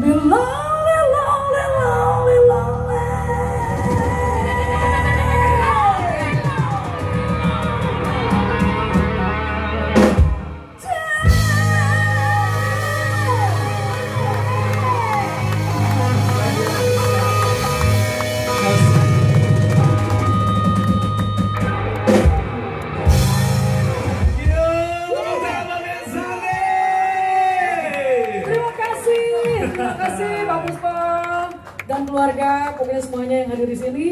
belong. Terima kasih Pak Puspa dan keluarga, pokoknya semuanya yang hadir di sini.